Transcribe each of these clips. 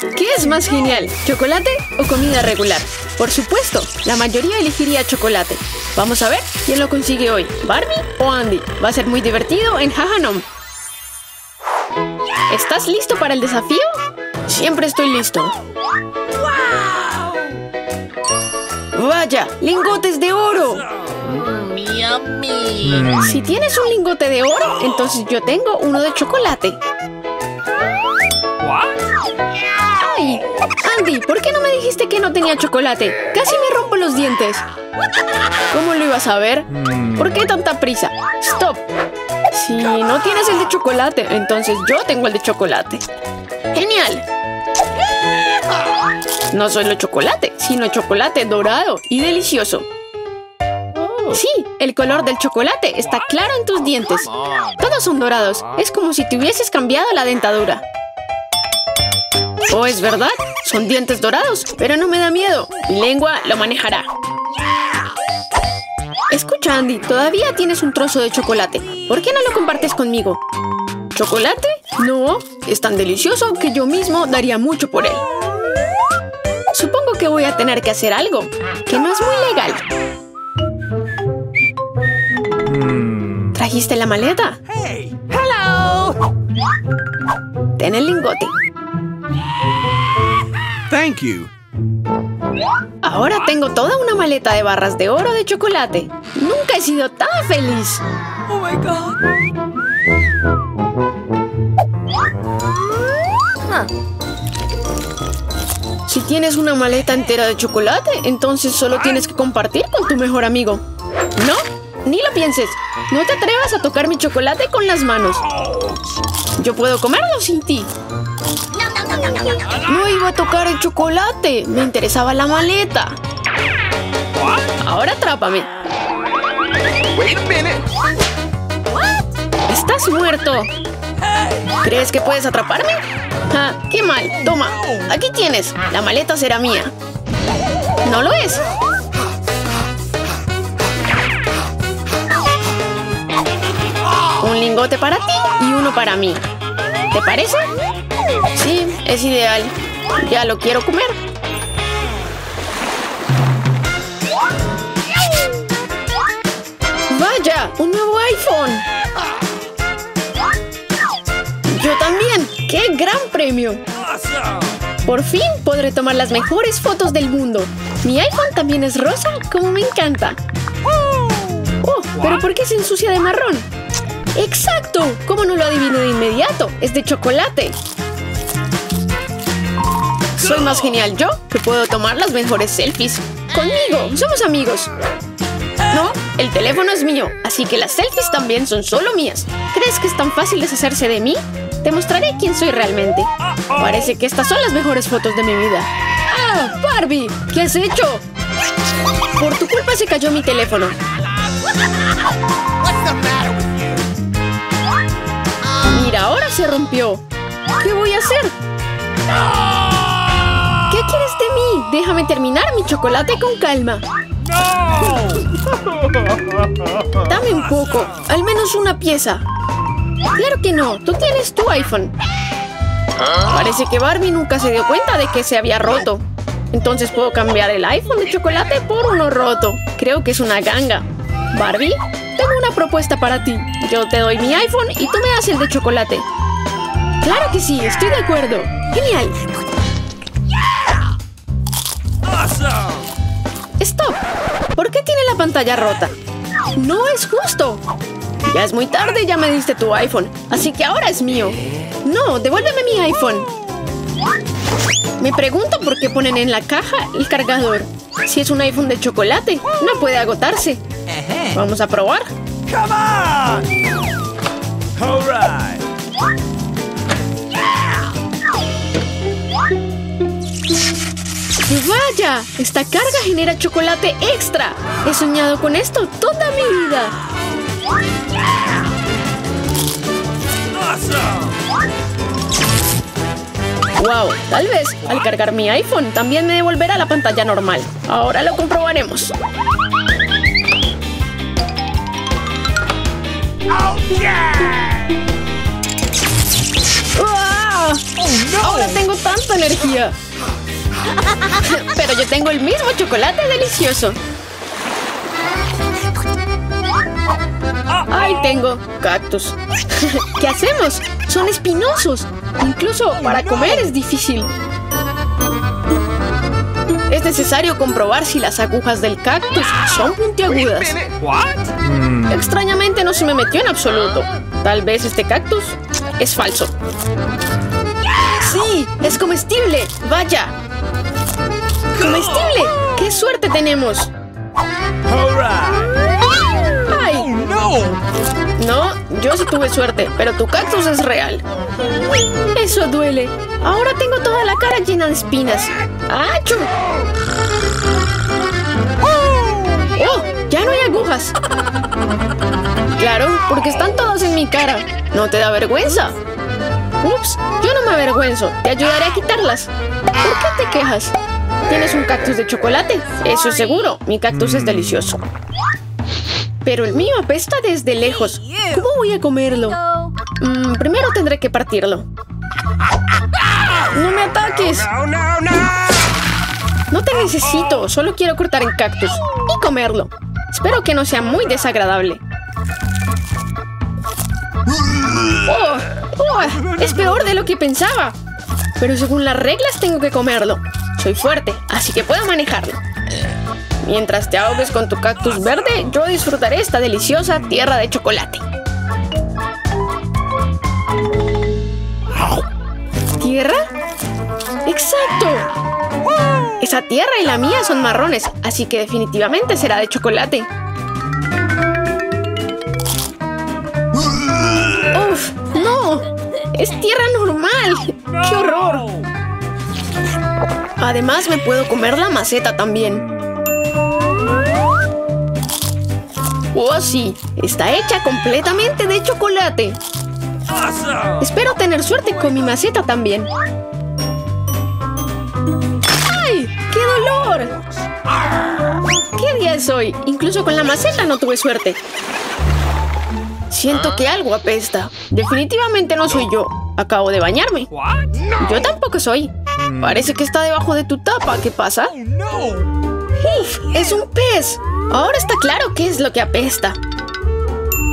¿Qué es más genial? ¿Chocolate o comida regular? Por supuesto, la mayoría elegiría chocolate. Vamos a ver quién lo consigue hoy, Barbie o Andy. Va a ser muy divertido en Jajanom. ¿Estás listo para el desafío? Siempre estoy listo. ¡Vaya! ¡Lingotes de oro! Si tienes un lingote de oro, entonces yo tengo uno de chocolate. Andy, ¿por qué no me dijiste que no tenía chocolate? Casi me rompo los dientes. ¿Cómo lo ibas a ver? ¿Por qué tanta prisa? ¡Stop! Si no tienes el de chocolate, entonces yo tengo el de chocolate. ¡Genial! No solo chocolate, sino chocolate dorado y delicioso. Sí, el color del chocolate está claro en tus dientes. Todos son dorados. Es como si te hubieses cambiado la dentadura. Oh, es verdad. Son dientes dorados, pero no me da miedo. Mi lengua lo manejará. Escucha, Andy, todavía tienes un trozo de chocolate. ¿Por qué no lo compartes conmigo? ¿Chocolate? No, es tan delicioso que yo mismo daría mucho por él. Supongo que voy a tener que hacer algo, que no es muy legal. ¿Trajiste la maleta? Hello. Ten el lingote. Thank you. Ahora tengo toda una maleta de barras de oro de chocolate. Nunca he sido tan feliz. Oh my god. Si tienes una maleta entera de chocolate, entonces solo tienes que compartir con tu mejor amigo. No, ni lo pienses. No te atrevas a tocar mi chocolate con las manos. Yo puedo comerlo sin ti. No iba a tocar el chocolate. Me interesaba la maleta. Ahora atrápame. Estás muerto. ¿Crees que puedes atraparme? Ah, qué mal. Toma, aquí tienes. La maleta será mía. ¿No lo es? Un lingote para ti y uno para mí. ¿Te parece? Es ideal. Ya lo quiero comer. ¡Vaya! ¡Un nuevo iPhone! Yo también. ¡Qué gran premio! Por fin podré tomar las mejores fotos del mundo. Mi iPhone también es rosa, como me encanta. Oh, pero ¿por qué se ensucia de marrón? ¡Exacto! ¿Cómo no lo adivino de inmediato? Es de chocolate. Soy más genial yo, que puedo tomar las mejores selfies. Conmigo, somos amigos. No, el teléfono es mío, así que las selfies también son solo mías. ¿Crees que es tan fácil deshacerse de mí? Te mostraré quién soy realmente. Parece que estas son las mejores fotos de mi vida. ¡Ah, Barbie! ¿Qué has hecho? Por tu culpa se cayó mi teléfono. Mira, ahora se rompió. ¿Qué voy a hacer? Déjame terminar mi chocolate con calma. Dame un poco, al menos una pieza. Claro que no, tú tienes tu iPhone. Parece que Barbie nunca se dio cuenta de que se había roto. Entonces puedo cambiar el iPhone de chocolate por uno roto. Creo que es una ganga. Barbie, tengo una propuesta para ti. Yo te doy mi iPhone y tú me das el de chocolate. Claro que sí, estoy de acuerdo. Genial. ¿Por qué tiene la pantalla rota? ¡No es justo! Ya es muy tarde, ya me diste tu iPhone, así que ahora es mío. No, devuélveme mi iPhone. Me pregunto por qué ponen en la caja el cargador. Si es un iPhone de chocolate, no puede agotarse. Vamos a probar. ¡Vaya! Esta carga genera chocolate extra. He soñado con esto toda mi vida. Wow, tal vez al cargar mi iPhone también me devolverá la pantalla normal. Ahora lo comprobaremos. Oh yeah. ¡Uah! Oh no. Ahora tengo tanta energía. Pero yo tengo el mismo chocolate delicioso. Ahí tengo cactus. ¿Qué hacemos? Son espinosos. Incluso para comer es difícil. Es necesario comprobar si las agujas del cactus son puntiagudas. Extrañamente no se me metió en absoluto. Tal vez este cactus es falso. ¡Sí! ¡Es comestible! ¡Vaya! ¡Comestible! ¡Qué suerte tenemos! ¡Ay! No. No, yo sí tuve suerte, pero tu cactus es real. Eso duele. Ahora tengo toda la cara llena de espinas. ¡Achu! ¡Oh! ¡Ya no hay agujas! Claro, porque están todas en mi cara. ¿No te da vergüenza? Ups, yo no me avergüenzo. Te ayudaré a quitarlas. ¿Por qué te quejas? ¿Tienes un cactus de chocolate? Eso es seguro. Mi cactus es delicioso. Pero el mío apesta desde lejos. ¿Cómo voy a comerlo? Mm, primero tendré que partirlo. ¡No me ataques! No te necesito, solo quiero cortar el cactus y comerlo. Espero que no sea muy desagradable. ¡Oh! ¡Oh! Es peor de lo que pensaba. Pero según las reglas tengo que comerlo. Soy fuerte, así que puedo manejarlo. Mientras te ahogues con tu cactus verde, yo disfrutaré esta deliciosa tierra de chocolate. ¿Tierra? ¡Exacto! Esa tierra y la mía son marrones, así que definitivamente será de chocolate. ¡Uf! ¡No! ¡Es tierra normal! ¡Qué horror! Además me puedo comer la maceta también. ¡Oh, sí! Está hecha completamente de chocolate. Espero tener suerte con mi maceta también. ¡Ay! ¡Qué dolor! ¿Qué día es hoy? Incluso con la maceta no tuve suerte. Siento que algo apesta. Definitivamente no soy yo. Acabo de bañarme. Yo tampoco soy. Parece que está debajo de tu tapa. ¿Qué pasa? Oh no. ¡Uf! ¡Es un pez! Ahora está claro qué es lo que apesta.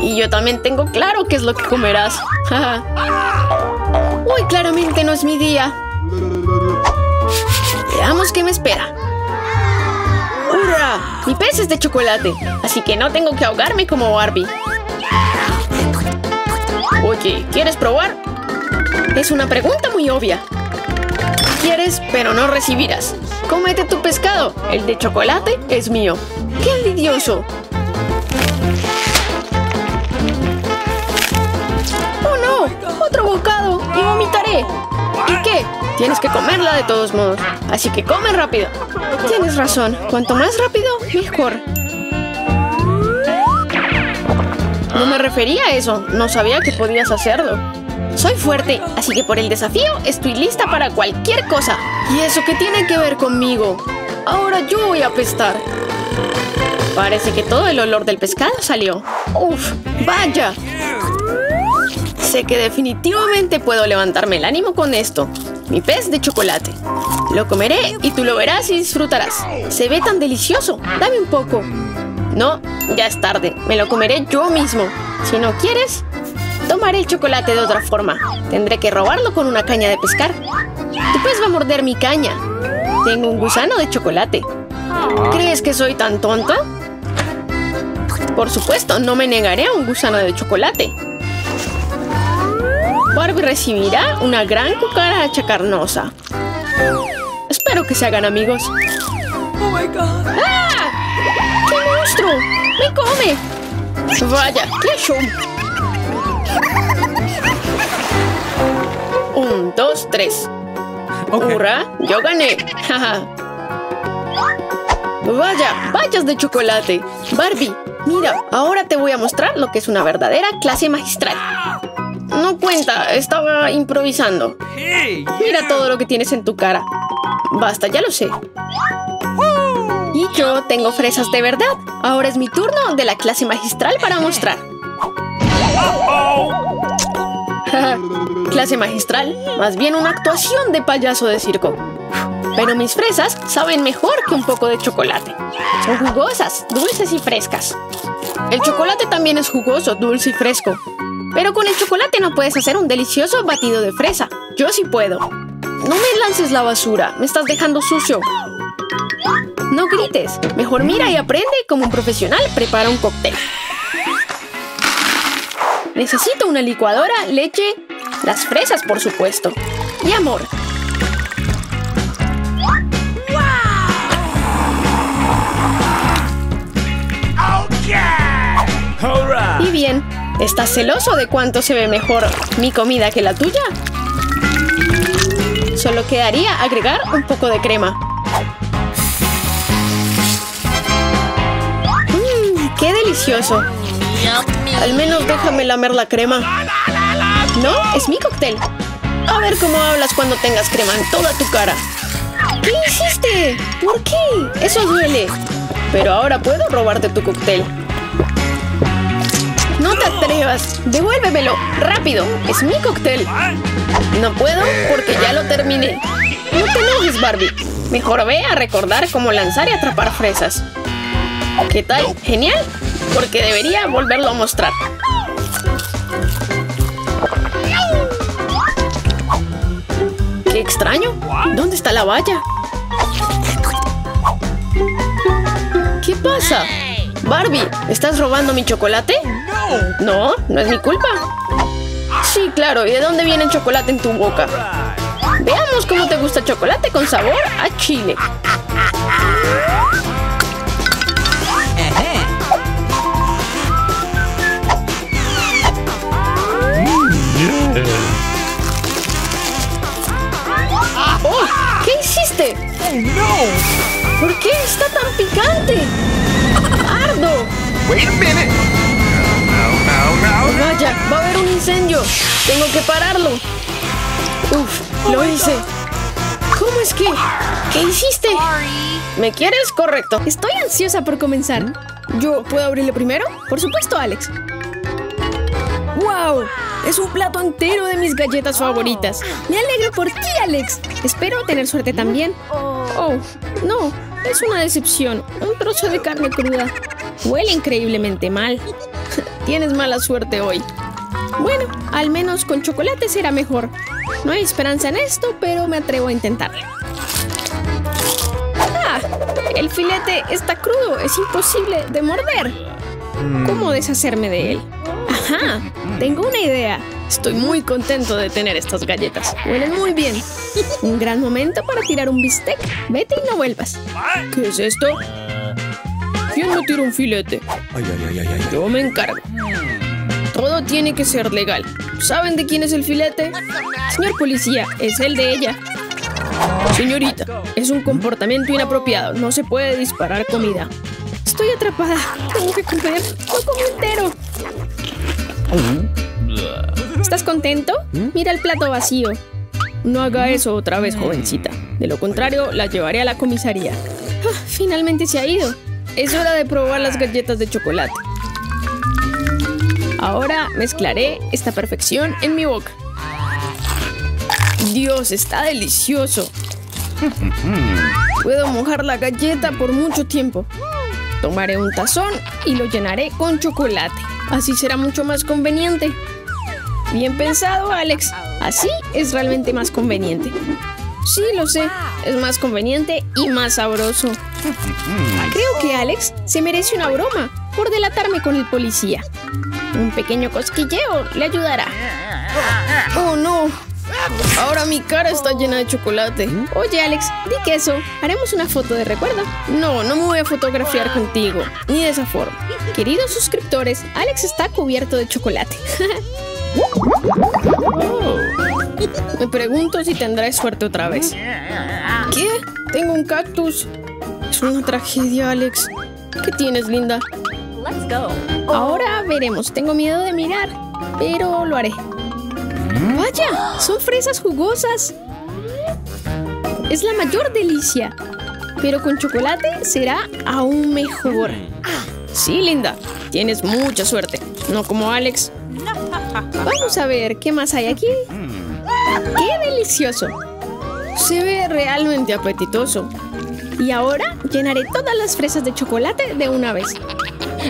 Y yo también tengo claro qué es lo que comerás. Uy, claramente no es mi día. Veamos qué me espera. ¡Hurra! Mi pez es de chocolate, así que no tengo que ahogarme como Barbie. Oye, ¿quieres probar? Es una pregunta muy obvia. Quieres, pero no recibirás. Cómete tu pescado. El de chocolate es mío. ¡Qué envidioso! ¡Oh no! ¡Otro bocado! ¡Y vomitaré! ¿Y qué? Tienes que comerla de todos modos. Así que come rápido. Tienes razón. Cuanto más rápido, mejor. No me refería a eso. No sabía que podías hacerlo. Soy fuerte, así que por el desafío estoy lista para cualquier cosa. ¿Y eso qué tiene que ver conmigo? Ahora yo voy a apestar. Parece que todo el olor del pescado salió. ¡Uf! ¡Vaya! Sé que definitivamente puedo levantarme el ánimo con esto. Mi pez de chocolate. Lo comeré y tú lo verás y disfrutarás. Se ve tan delicioso. Dame un poco. No, ya es tarde. Me lo comeré yo mismo. Si no quieres, tomaré el chocolate de otra forma. Tendré que robarlo con una caña de pescar. Tu pez va a morder mi caña. Tengo un gusano de chocolate. ¿Crees que soy tan tonto? Por supuesto, no me negaré a un gusano de chocolate. Barbie recibirá una gran cucaracha carnosa. Espero que se hagan amigos. Oh my god. ¡Ah! ¡Qué monstruo! ¡Me come! Vaya, qué show. Un, dos, tres. Okay. ¡Hurra! ¡Yo gané! Vaya, vallas de chocolate. Barbie, mira, ahora te voy a mostrar lo que es una verdadera clase magistral. No cuenta, estaba improvisando. Mira todo lo que tienes en tu cara. Basta, ya lo sé. Y yo tengo fresas de verdad. Ahora es mi turno de la clase magistral para mostrar. Clase magistral, más bien una actuación de payaso de circo. Pero mis fresas saben mejor que un poco de chocolate. Son jugosas, dulces y frescas. El chocolate también es jugoso, dulce y fresco. Pero con el chocolate no puedes hacer un delicioso batido de fresa. Yo sí puedo. No me lances la basura, me estás dejando sucio. No grites, mejor mira y aprende como un profesional prepara un cóctel. Necesito una licuadora, leche, las fresas por supuesto, y amor. Y bien, ¿estás celoso de cuánto se ve mejor mi comida que la tuya? Solo quedaría agregar un poco de crema. Mmm, ¡Qué delicioso! Al menos déjame lamer la crema. No, es mi cóctel. A ver cómo hablas cuando tengas crema en toda tu cara. ¿Qué hiciste? ¿Por qué? Eso duele. Pero ahora puedo robarte tu cóctel. No te atrevas. Devuélvemelo. Rápido. Es mi cóctel. No puedo porque ya lo terminé. No te enojes, Barbie. Mejor ve a recordar cómo lanzar y atrapar fresas. ¿Qué tal? ¿Genial? Porque debería volverlo a mostrar. ¡Qué extraño! ¿Dónde está la valla? ¿Qué pasa? Barbie, ¿estás robando mi chocolate? No, no es mi culpa. Sí, claro, ¿y de dónde viene el chocolate en tu boca? Veamos cómo te gusta el chocolate con sabor a chile. Hiciste? ¿Por qué está tan picante? ¡Ardo! Vaya, va a haber un incendio. Tengo que pararlo. Uf, lo hice. ¿Cómo es que? ¿Qué hiciste? ¿Me quieres? Correcto. Estoy ansiosa por comenzar. ¿Yo puedo abrirle primero? Por supuesto, Alex. ¡Wow! Es un plato entero de mis galletas favoritas. Me alegro por ti, Alex. Espero tener suerte también. Oh, no. Es una decepción. Un trozo de carne cruda. Huele increíblemente mal. Tienes mala suerte hoy. Bueno, al menos con chocolate será mejor. No hay esperanza en esto, pero me atrevo a intentarlo. ¡Ah! El filete está crudo. Es imposible de morder. ¿Cómo deshacerme de él? ¡Ajá! Tengo una idea. Estoy muy contento de tener estas galletas. Huelen muy bien. Un gran momento para tirar un bistec. Vete y no vuelvas. ¿Qué es esto? ¿Quién me tira un filete? Yo me encargo. Todo tiene que ser legal. ¿Saben de quién es el filete? Señor policía, es el de ella. Señorita, es un comportamiento inapropiado. No se puede disparar comida. Estoy atrapada. Tengo que comer. Lo comí entero. ¿Estás contento? Mira el plato vacío. No haga eso otra vez, jovencita. De lo contrario, la llevaré a la comisaría. Ah, finalmente se ha ido. Es hora de probar las galletas de chocolate. Ahora mezclaré esta perfección en mi boca. Dios, está delicioso. Puedo mojar la galleta por mucho tiempo. Tomaré un tazón y lo llenaré con chocolate. Así será mucho más conveniente. Bien pensado, Alex. Así es realmente más conveniente. Sí, lo sé. Es más conveniente y más sabroso. Creo que Alex se merece una broma por delatarme con el policía. Un pequeño cosquilleo le ayudará. ¡Oh, no! Ahora mi cara está llena de chocolate. Oye, Alex, di queso. Haremos una foto de recuerdo. No, no me voy a fotografiar contigo. Ni de esa forma. Queridos suscriptores, Alex está cubierto de chocolate. Me pregunto si tendré suerte otra vez. ¿Qué? Tengo un cactus. Es una tragedia, Alex. ¿Qué tienes, linda? Ahora veremos. Tengo miedo de mirar, pero lo haré. ¡Vaya! Son fresas jugosas. Es la mayor delicia. Pero con chocolate será aún mejor. Sí, linda. Tienes mucha suerte. No como Alex. Vamos a ver qué más hay aquí. ¡Qué delicioso! Se ve realmente apetitoso. Y ahora llenaré todas las fresas de chocolate de una vez.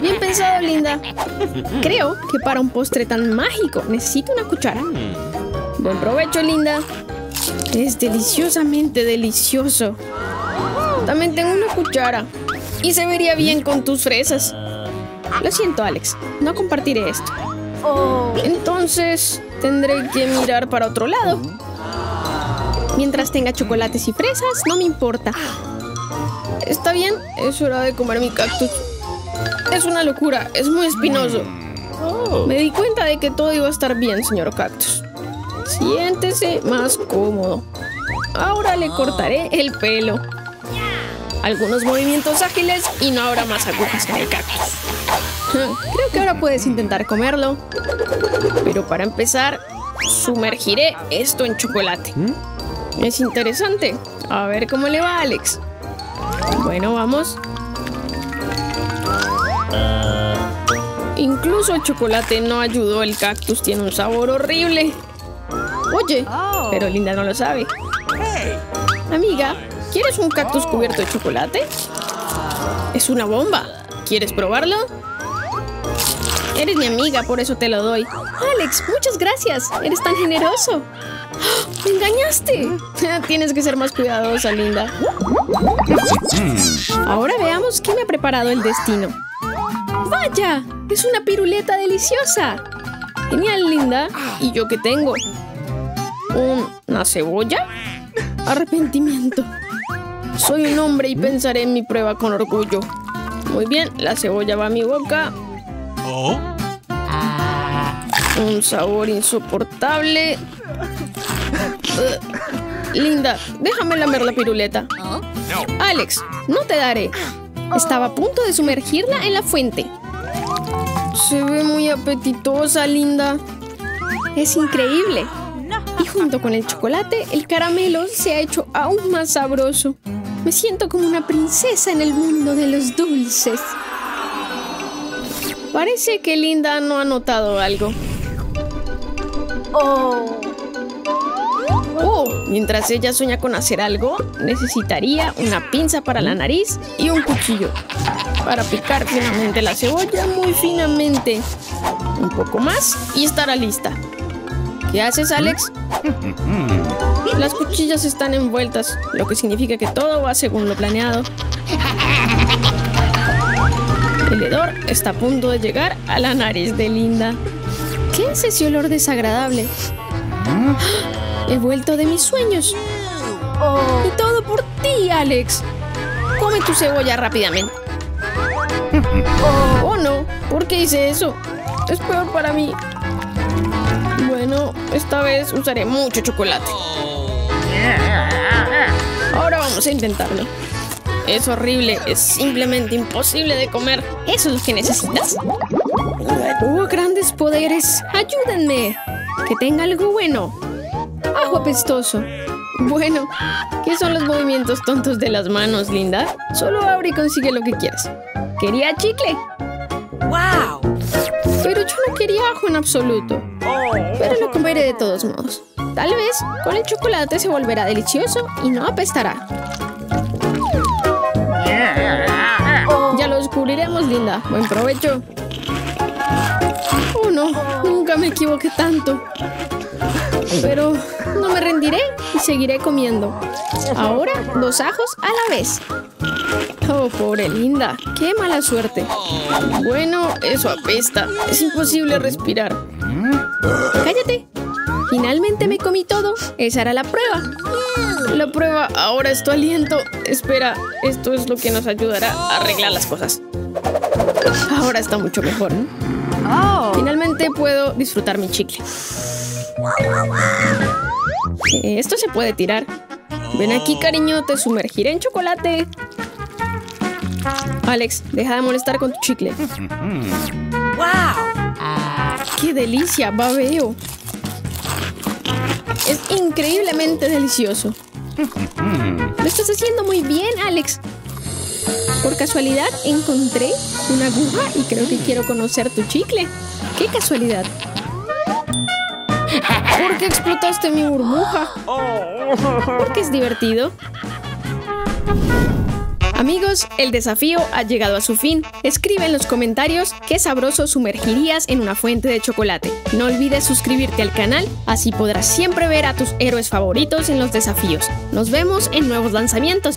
Bien pensado, Linda. Creo que para un postre tan mágico necesito una cuchara. Buen provecho, Linda. Es deliciosamente delicioso. También tengo una cuchara. Y se vería bien con tus fresas. Lo siento, Alex. No compartiré esto. Entonces tendré que mirar para otro lado. Mientras tenga chocolates y fresas, no me importa. Está bien, es hora de comer mi cactus. Es una locura, es muy espinoso. Me di cuenta de que todo iba a estar bien, señor cactus. Siéntese más cómodo. Ahora le cortaré el pelo. Algunos movimientos ágiles y no habrá más agujas en el cactus. Creo que ahora puedes intentar comerlo. Pero para empezar, sumergiré esto en chocolate. Es interesante. A ver cómo le va a Alex. Bueno, vamos. Incluso el chocolate no ayudó. El cactus tiene un sabor horrible. Oye, pero Linda no lo sabe. Amiga, ¿quieres un cactus cubierto de chocolate? Es una bomba. ¿Quieres probarlo? Eres mi amiga, por eso te lo doy. Alex, muchas gracias. Eres tan generoso. ¡Me engañaste! Tienes que ser más cuidadosa, Linda. Ahora veamos qué me ha preparado el destino. ¡Vaya! ¡Es una piruleta deliciosa! Genial, Linda. ¿Y yo qué tengo? ¿Una cebolla? Arrepentimiento. Soy un hombre y pensaré en mi prueba con orgullo. Muy bien, la cebolla va a mi boca. Oh. Un sabor insoportable. Linda, déjame lamer la piruleta. Alex, no te daré. Estaba a punto de sumergirla en la fuente. Se ve muy apetitosa, Linda. Es increíble. Y junto con el chocolate, el caramelo se ha hecho aún más sabroso. Me siento como una princesa en el mundo de los dulces. Parece que Linda no ha notado algo. Oh. Oh, mientras ella sueña con hacer algo, necesitaría una pinza para la nariz y un cuchillo para picar finamente la cebolla muy finamente. Un poco más y estará lista. ¿Qué haces, Alex? Las cuchillas están envueltas, lo que significa que todo va según lo planeado. El hedor está a punto de llegar a la nariz de Linda. ¿Qué es ese olor desagradable? He vuelto de mis sueños. Y todo por ti, Alex. Come tu cebolla rápidamente. Oh, no. ¿Por qué hice eso? Es peor para mí. Bueno, esta vez usaré mucho chocolate. Ahora vamos a intentarlo. Es horrible, es simplemente imposible de comer. Eso es lo que necesitas. Oh, grandes poderes, ayúdenme. Que tenga algo bueno. Ajo apestoso. Bueno, ¿qué son los movimientos tontos de las manos, Linda? Solo abre y consigue lo que quieras. ¿Quería chicle? ¡Wow! Pero yo no quería ajo en absoluto. Pero lo comeré de todos modos. Tal vez con el chocolate se volverá delicioso y no apestará. Ya lo descubriremos, Linda. Buen provecho. Oh no, nunca me equivoqué tanto. Pero no me rendiré y seguiré comiendo. Ahora, dos ajos a la vez. Oh, pobre Linda, qué mala suerte. Bueno, eso apesta. Es imposible respirar. Cállate. Finalmente me comí todo. Esa era la prueba. La prueba ahora es tu aliento. Espera, esto es lo que nos ayudará a arreglar las cosas. Ahora está mucho mejor. Oh. Finalmente puedo disfrutar mi chicle. Esto se puede tirar. Ven aquí, cariño, te sumergiré en chocolate. Alex, deja de molestar con tu chicle. ¡Wow! ¡Qué delicia! Babeo. Es increíblemente delicioso. Lo estás haciendo muy bien, Alex. Por casualidad encontré una aguja y creo que quiero conocer tu chicle. ¡Qué casualidad! ¿Por qué explotaste mi burbuja? Porque es divertido. Amigos, el desafío ha llegado a su fin. Escribe en los comentarios qué sabroso sumergirías en una fuente de chocolate. No olvides suscribirte al canal, así podrás siempre ver a tus héroes favoritos en los desafíos. Nos vemos en nuevos lanzamientos.